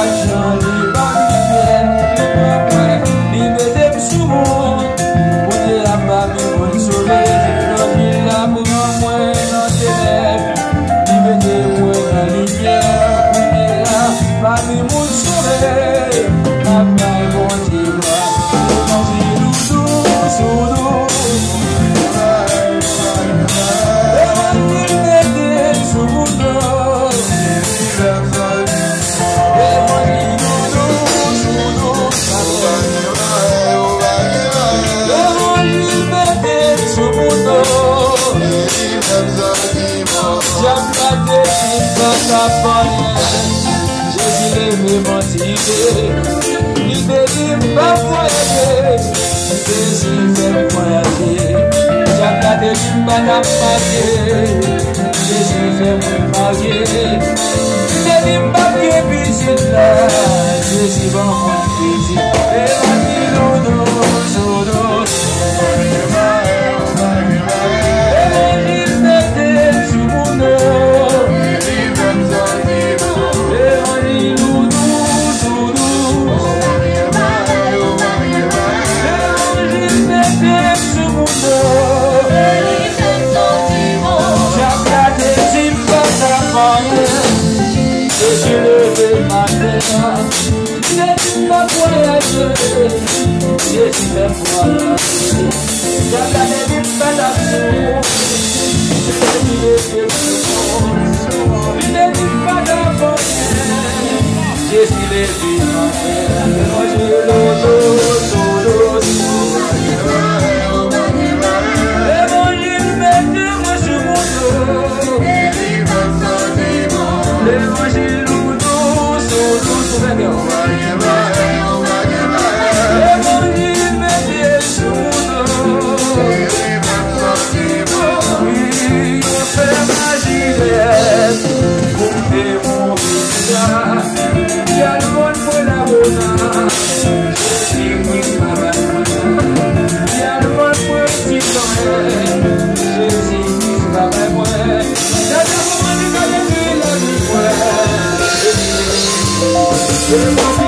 I shall Mwen sa fanyen Je bile mwen mantile Mwen beli mwen foye Mwen bezi mwen foye Jakate mwen bata pake Mwen bezi mwen foye Mwen beli mwen foye Mwen beli mwen foye that's what Yes, that's what I did. That I never felt up to. Yes, my. Yeah.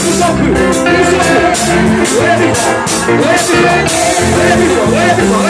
Where did it go? Where did it go? Where did it go? Where did?